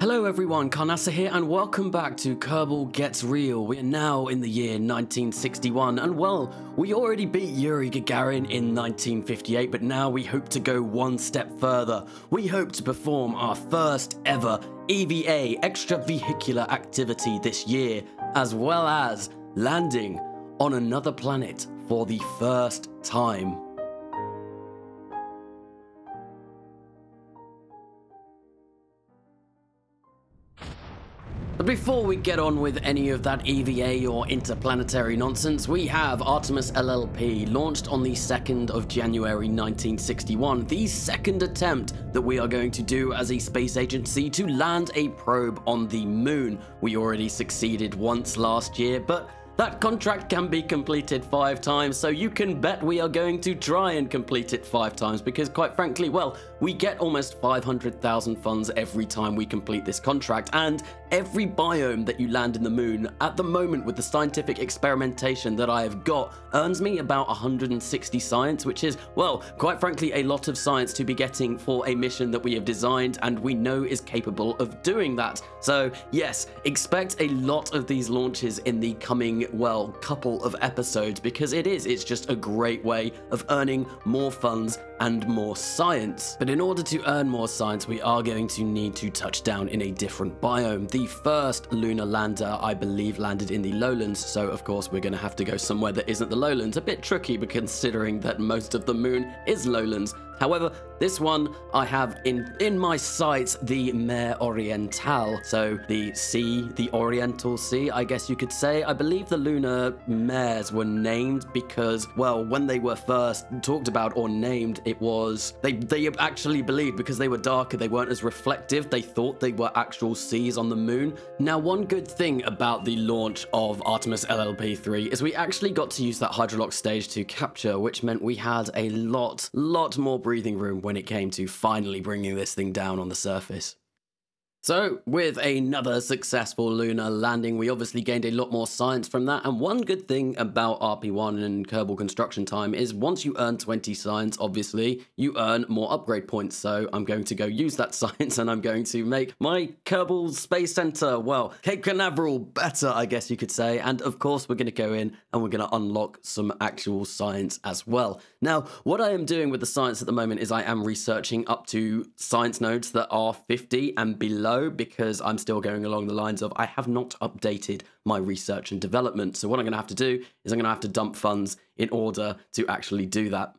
Hello everyone, Carnasa here and welcome back to Kerbal Gets Real. We are now in the year 1961 and well, we already beat Yuri Gagarin in 1958 but now we hope to go one step further. We hope to perform our first ever EVA extravehicular activity this year as well as landing on another planet for the first time. But before we get on with any of that EVA or interplanetary nonsense, we have Artemis LLP, launched on the 2nd of January 1961, the second attempt that we are going to do as a space agency to land a probe on the moon. We already succeeded once last year, but that contract can be completed five times, so you can bet we are going to try and complete it five times because, quite frankly, well, we get almost 500,000 funds every time we complete this contract, and every biome that you land in the moon at the moment with the scientific experimentation that I have got earns me about 160 science, which is, well, quite frankly, a lot of science to be getting for a mission that we have designed and we know is capable of doing that. So, yes, expect a lot of these launches in the coming well, couple of episodes because it is, it's just a great way of earning more funds and more science. But in order to earn more science, we are going to need to touch down in a different biome. The first lunar lander, I believe, landed in the lowlands, so of course we're going to have to go somewhere that isn't the lowlands. A bit tricky, but considering that most of the moon is lowlands, However, this one I have in, in my sights the Mare Orientale, so the sea, the Oriental Sea, I guess you could say. I believe the lunar mares were named because, well, when they were first talked about or named, it was, they, they actually believed because they were darker, they weren't as reflective, they thought they were actual seas on the moon. Now, one good thing about the launch of Artemis LLP-3 is we actually got to use that hydrolox stage to capture, which meant we had a lot, lot more breathing room when it came to finally bringing this thing down on the surface. So, with another successful lunar landing, we obviously gained a lot more science from that. And one good thing about RP1 and Kerbal Construction Time is once you earn 20 science, obviously, you earn more upgrade points. So, I'm going to go use that science and I'm going to make my Kerbal Space Center, well, Cape Canaveral better, I guess you could say. And of course, we're going to go in and we're going to unlock some actual science as well. Now, what I am doing with the science at the moment is I am researching up to science nodes that are 50 and below because I'm still going along the lines of I have not updated my research and development. So what I'm going to have to do is I'm going to have to dump funds in order to actually do that.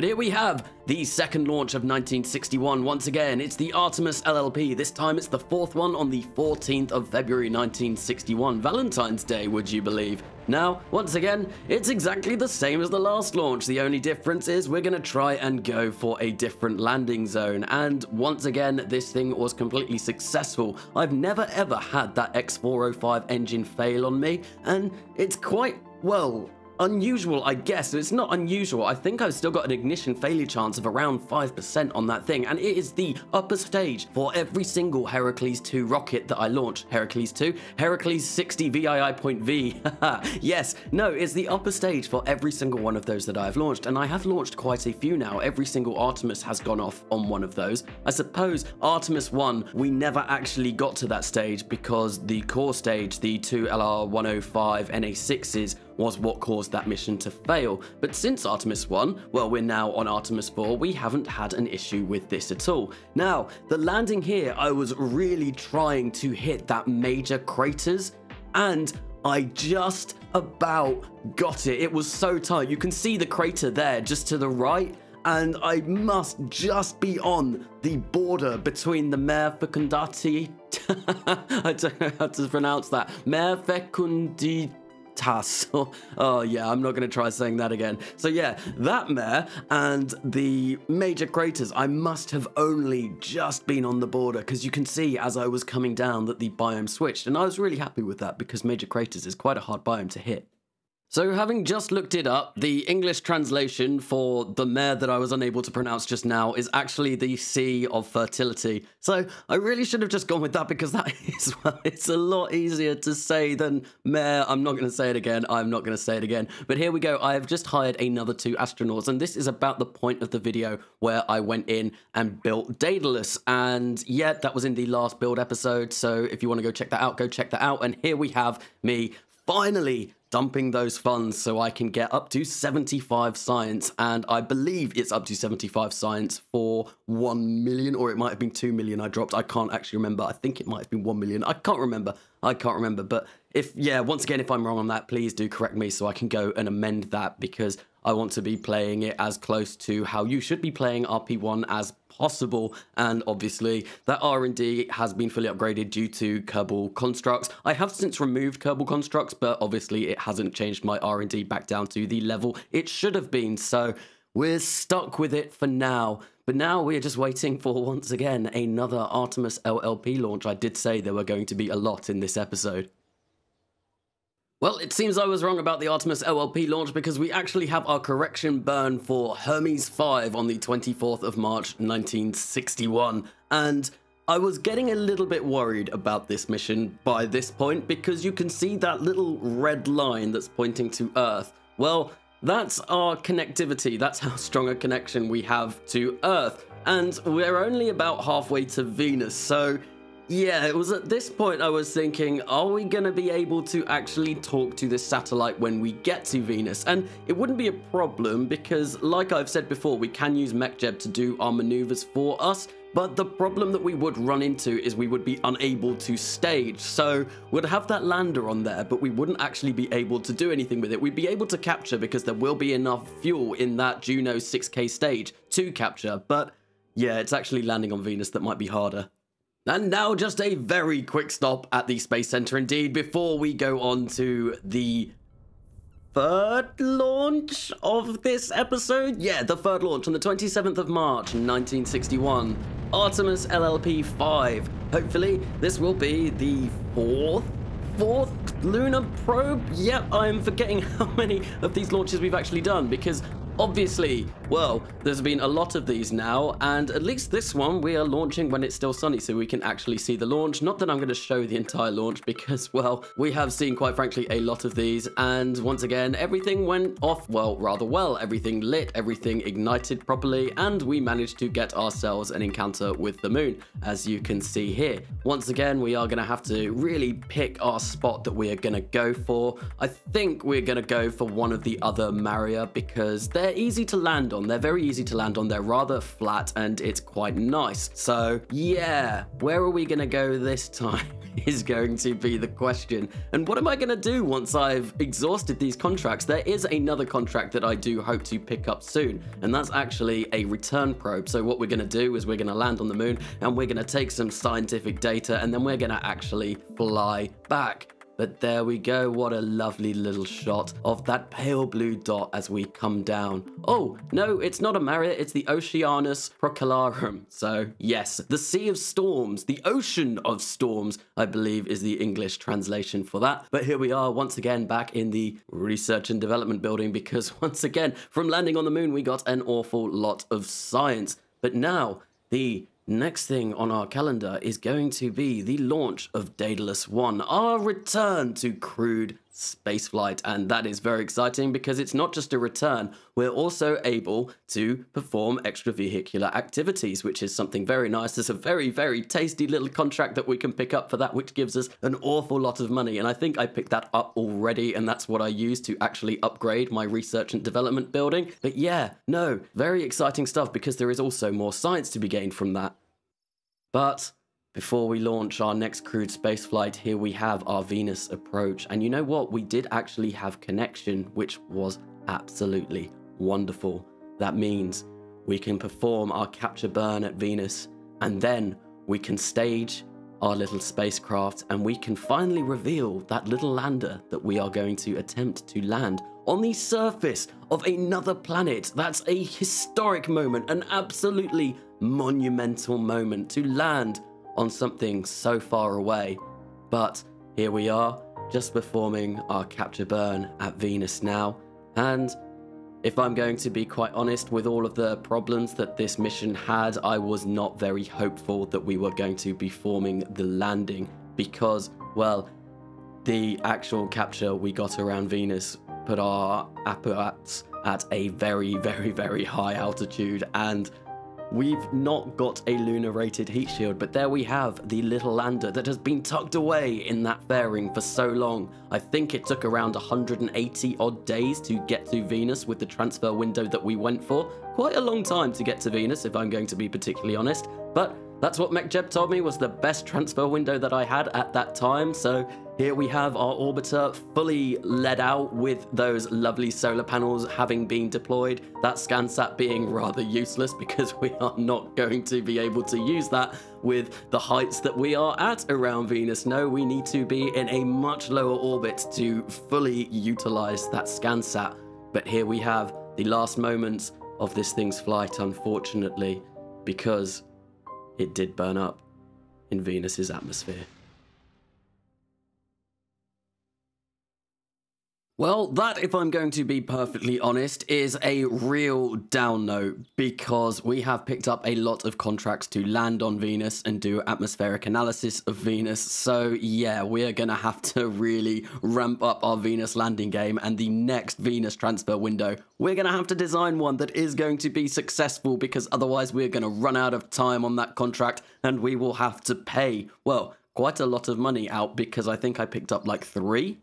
But here we have the second launch of 1961. Once again, it's the Artemis LLP. This time it's the fourth one on the 14th of February 1961. Valentine's Day, would you believe? Now, once again, it's exactly the same as the last launch. The only difference is we're going to try and go for a different landing zone. And once again, this thing was completely successful. I've never ever had that X405 engine fail on me, and it's quite, well, unusual, I guess. It's not unusual. I think I've still got an ignition failure chance of around 5% on that thing, and it is the upper stage for every single Heracles 2 rocket that I launch. Heracles 2? Heracles 60 VII point V. yes, no, it's the upper stage for every single one of those that I've launched, and I have launched quite a few now. Every single Artemis has gone off on one of those. I suppose Artemis 1, we never actually got to that stage because the core stage, the two LR105 NA6s, was what caused that mission to fail. But since Artemis 1, well, we're now on Artemis 4, we haven't had an issue with this at all. Now, the landing here, I was really trying to hit that major craters, and I just about got it. It was so tight. You can see the crater there just to the right and I must just be on the border between the Mare Fecundati. I don't know how to pronounce that. Mare Fecundi tassel. Oh yeah, I'm not going to try saying that again. So yeah, that mare and the major craters, I must have only just been on the border because you can see as I was coming down that the biome switched and I was really happy with that because major craters is quite a hard biome to hit. So, having just looked it up, the English translation for the mare that I was unable to pronounce just now is actually the Sea of Fertility. So, I really should have just gone with that because that is, well, it's a lot easier to say than mare. I'm not going to say it again. I'm not going to say it again. But here we go. I have just hired another two astronauts, and this is about the point of the video where I went in and built Daedalus. And yeah, that was in the last build episode. So, if you want to go check that out, go check that out. And here we have me finally dumping those funds so I can get up to 75 science. And I believe it's up to 75 science for 1 million, or it might have been 2 million I dropped. I can't actually remember. I think it might have been 1 million. I can't remember. I can't remember. But if, yeah, once again, if I'm wrong on that, please do correct me so I can go and amend that because I want to be playing it as close to how you should be playing RP1 as possible. And obviously, that R&D has been fully upgraded due to Kerbal Konstructs. I have since removed Kerbal Konstructs, but obviously it hasn't changed my R&D back down to the level it should have been. So we're stuck with it for now. But now we're just waiting for, once again, another Artemis LLP launch. I did say there were going to be a lot in this episode. Well, it seems I was wrong about the Artemis LLP launch because we actually have our correction burn for Hermes 5 on the 24th of March 1961. And I was getting a little bit worried about this mission by this point because you can see that little red line that's pointing to Earth. Well, that's our connectivity. That's how strong a connection we have to Earth. And we're only about halfway to Venus, so yeah, it was at this point I was thinking, are we going to be able to actually talk to this satellite when we get to Venus? And it wouldn't be a problem because, like I've said before, we can use MechJeb to do our maneuvers for us. But the problem that we would run into is we would be unable to stage. So we'd have that lander on there, but we wouldn't actually be able to do anything with it. We'd be able to capture because there will be enough fuel in that Juno 6K stage to capture. But yeah, it's actually landing on Venus that might be harder. And now just a very quick stop at the Space Center indeed before we go on to the third launch of this episode? Yeah, the third launch on the 27th of March 1961. Artemis LLP 5. Hopefully, this will be the fourth fourth lunar probe? Yep, I'm forgetting how many of these launches we've actually done because Obviously, well, there's been a lot of these now, and at least this one we are launching when it's still sunny so we can actually see the launch. Not that I'm going to show the entire launch because, well, we have seen, quite frankly, a lot of these, and once again, everything went off, well, rather well. Everything lit, everything ignited properly, and we managed to get ourselves an encounter with the moon, as you can see here. Once again, we are going to have to really pick our spot that we are going to go for. I think we're going to go for one of the other Maria because they're easy to land on. They're very easy to land on. They're rather flat and it's quite nice. So yeah, where are we gonna go this time? is going to be the question. And what am I going to do once I've exhausted these contracts? There is another contract that I do hope to pick up soon, and that's actually a return probe. So what we're going to do is we're going to land on the moon and we're going to take some scientific data and then we're going to actually fly back. But there we go, what a lovely little shot of that pale blue dot as we come down. Oh, no, it's not a Marriott, it's the Oceanus Procellarum. So yes, the Sea of Storms, the Ocean of Storms, I believe is the English translation for that. But here we are once again back in the research and development building because once again, from landing on the moon, we got an awful lot of science. But now, the Next thing on our calendar is going to be the launch of Daedalus 1, our return to crewed spaceflight. And that is very exciting because it's not just a return, we're also able to perform extravehicular activities, which is something very nice. There's a very, very tasty little contract that we can pick up for that, which gives us an awful lot of money. And I think I picked that up already, and that's what I use to actually upgrade my research and development building. But yeah, no, very exciting stuff because there is also more science to be gained from that. But before we launch our next crewed spaceflight, here we have our Venus approach. And you know what? We did actually have connection, which was absolutely wonderful. That means we can perform our capture burn at Venus, and then we can stage our little spacecraft, and we can finally reveal that little lander that we are going to attempt to land on the surface of another planet. That's a historic moment, an absolutely monumental moment to land on something so far away. But here we are, just performing our capture burn at Venus now. And if I'm going to be quite honest, with all of the problems that this mission had, I was not very hopeful that we were going to be forming the landing because, well, the actual capture we got around Venus put our apparatus at a very, very, very high altitude and We've not got a lunar rated heat shield, but there we have the little lander that has been tucked away in that fairing for so long. I think it took around 180 odd days to get to Venus with the transfer window that we went for. Quite a long time to get to Venus, if I'm going to be particularly honest, but that's what MechJeb told me was the best transfer window that I had at that time, so here we have our orbiter fully led out with those lovely solar panels having been deployed. That ScanSat being rather useless because we are not going to be able to use that with the heights that we are at around Venus. No, we need to be in a much lower orbit to fully utilize that ScanSat. But here we have the last moments of this thing's flight, unfortunately, because it did burn up in Venus's atmosphere. Well, that, if I'm going to be perfectly honest, is a real down note because we have picked up a lot of contracts to land on Venus and do atmospheric analysis of Venus. So, yeah, we're going to have to really ramp up our Venus landing game. And the next Venus transfer window, we're going to have to design one that is going to be successful because otherwise we're going to run out of time on that contract and we will have to pay, well, quite a lot of money out because I think I picked up like three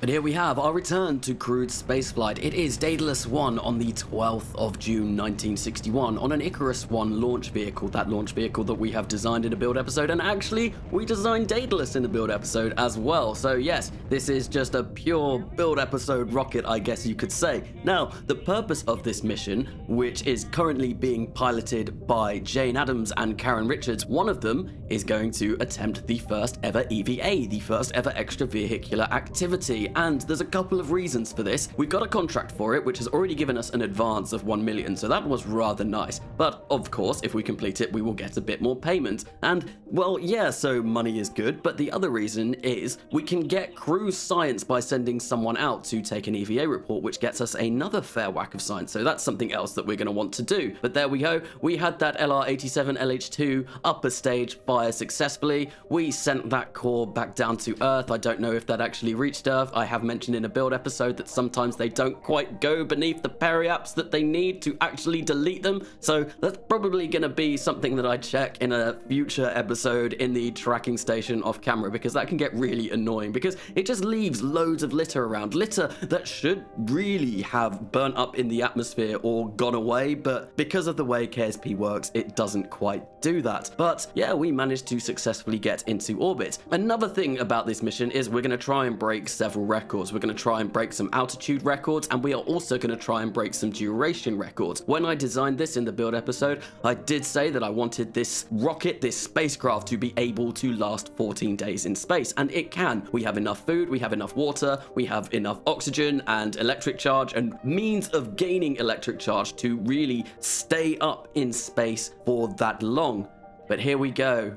but here we have our return to crewed spaceflight. It is Daedalus 1 on the 12th of June 1961 on an Icarus 1 launch vehicle, that launch vehicle that we have designed in a build episode, and actually we designed Daedalus in the build episode as well. So yes, this is just a pure build episode rocket, I guess you could say. Now, the purpose of this mission, which is currently being piloted by Jane Adams and Karen Richards, one of them is going to attempt the first ever EVA, the first ever extravehicular activity and there's a couple of reasons for this. We got a contract for it, which has already given us an advance of 1 million, so that was rather nice. But of course, if we complete it, we will get a bit more payment. And, well, yeah, so money is good, but the other reason is we can get crew science by sending someone out to take an EVA report, which gets us another fair whack of science. So that's something else that we're going to want to do. But there we go. We had that LR87 LH2 upper stage fire successfully. We sent that core back down to Earth. I don't know if that actually reached Earth. I have mentioned in a build episode that sometimes they don't quite go beneath the periaps that they need to actually delete them. So that's probably going to be something that I check in a future episode in the tracking station off camera because that can get really annoying because it just leaves loads of litter around. Litter that should really have burnt up in the atmosphere or gone away, but because of the way KSP works, it doesn't quite do that. But yeah, we managed to successfully get into orbit. Another thing about this mission is we're going to try and break several records. We're going to try and break some altitude records, and we are also going to try and break some duration records. When I designed this in the build episode, I did say that I wanted this rocket, this spacecraft, to be able to last 14 days in space, and it can. We have enough food, we have enough water, we have enough oxygen and electric charge and means of gaining electric charge to really stay up in space for that long. But here we go.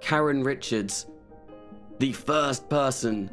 Karen Richards, the first person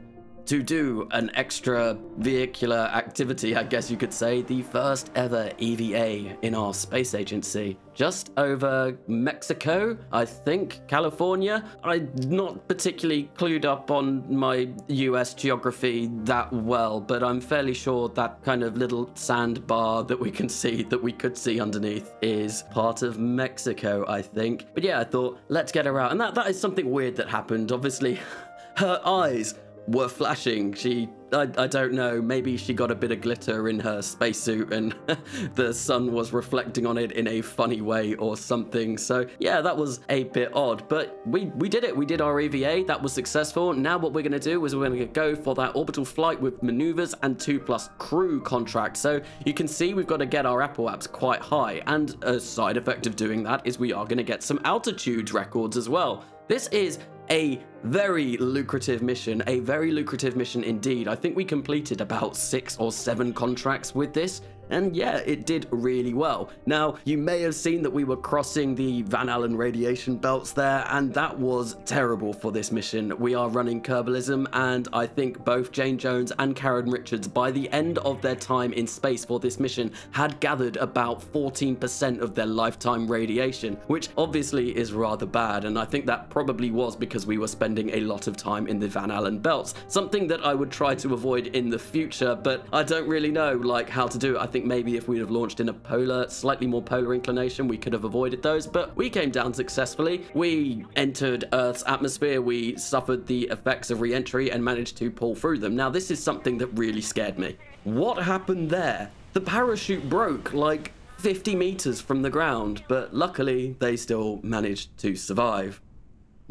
to do an extra vehicular activity, I guess you could say, the first ever EVA in our space agency. Just over Mexico, I think, California. I'm not particularly clued up on my US geography that well, but I'm fairly sure that kind of little sandbar that we can see, that we could see underneath, is part of Mexico, I think. But yeah, I thought, let's get her out. And that, that is something weird that happened. Obviously, her eyes were flashing. She, I, I don't know, maybe she got a bit of glitter in her spacesuit and the sun was reflecting on it in a funny way or something. So yeah, that was a bit odd, but we, we did it. We did our EVA. That was successful. Now what we're going to do is we're going to go for that orbital flight with maneuvers and 2 plus crew contract. So you can see we've got to get our apoapse quite high. And a side effect of doing that is we are going to get some altitude records as well. This is a very lucrative mission, a very lucrative mission indeed. I think we completed about six or seven contracts with this, and yeah, it did really well. Now, you may have seen that we were crossing the Van Allen radiation belts there, and that was terrible for this mission. We are running Kerbalism, and I think both Jane Jones and Karen Richards, by the end of their time in space for this mission, had gathered about 14% of their lifetime radiation, which obviously is rather bad, and I think that probably was because we were spending a lot of time in the Van Allen belts. Something that I would try to avoid in the future, but I don't really know like how to do it. I think maybe if we'd have launched in a polar, slightly more polar inclination, we could have avoided those, but we came down successfully. We entered Earth's atmosphere, we suffered the effects of re-entry and managed to pull through them. Now this is something that really scared me. What happened there? The parachute broke like 50 meters from the ground, but luckily they still managed to survive.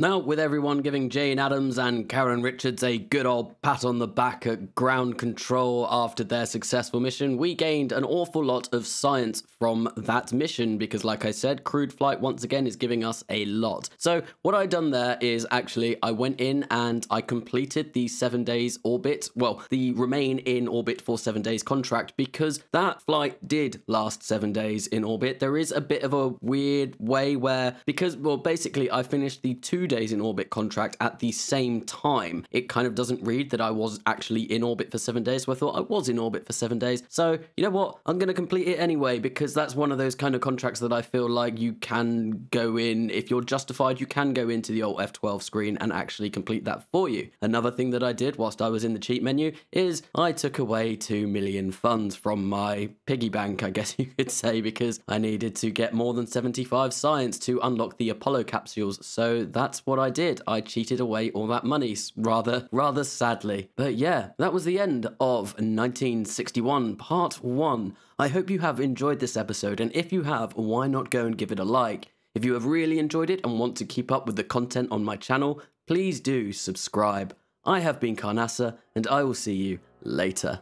Now, with everyone giving Jane Adams and Karen Richards a good old pat on the back at ground control after their successful mission, we gained an awful lot of science from that mission because, like I said, crewed flight once again is giving us a lot. So, what I done there is actually I went in and I completed the seven days orbit, well, the remain in orbit for seven days contract because that flight did last seven days in orbit. There is a bit of a weird way where, because, well, basically, I finished the two days in orbit contract at the same time. It kind of doesn't read that I was actually in orbit for seven days, so I thought I was in orbit for seven days. So, you know what? I'm going to complete it anyway because that's one of those kind of contracts that I feel like you can go in, if you're justified, you can go into the Alt F12 screen and actually complete that for you. Another thing that I did whilst I was in the cheat menu is I took away 2 million funds from my piggy bank, I guess you could say, because I needed to get more than 75 science to unlock the Apollo capsules. So that's that's what I did. I cheated away all that money, rather, rather sadly. But yeah, that was the end of 1961, part one. I hope you have enjoyed this episode, and if you have, why not go and give it a like? If you have really enjoyed it and want to keep up with the content on my channel, please do subscribe. I have been Carnasa, and I will see you later.